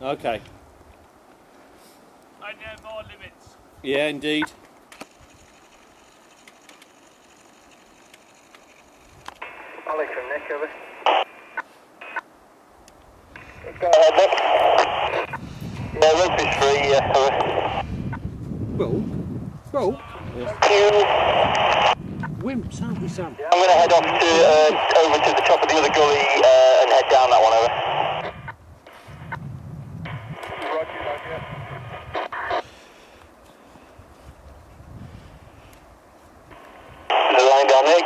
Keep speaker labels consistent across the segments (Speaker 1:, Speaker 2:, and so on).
Speaker 1: Okay.
Speaker 2: I know more limits.
Speaker 1: Yeah, indeed.
Speaker 3: Ollie from Nick, over.
Speaker 4: Go ahead, Nick. Yeah, rope free, yeah, over.
Speaker 5: Well, well,
Speaker 4: I'm
Speaker 5: wimps, aren't we, Sam?
Speaker 4: going to head off to, uh, over to the top of the other gully uh, and head down that one, over.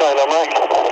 Speaker 4: de la máquina.